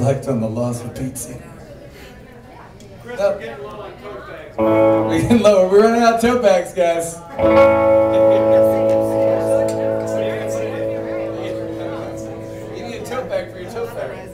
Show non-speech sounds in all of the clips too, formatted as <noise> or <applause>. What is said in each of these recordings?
reflect on the loss of oh. we're getting low on. We're lower. We're running out of tote bags, guys. <laughs> You need a tote bag for your tote bag.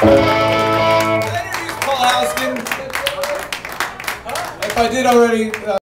If I did already... Uh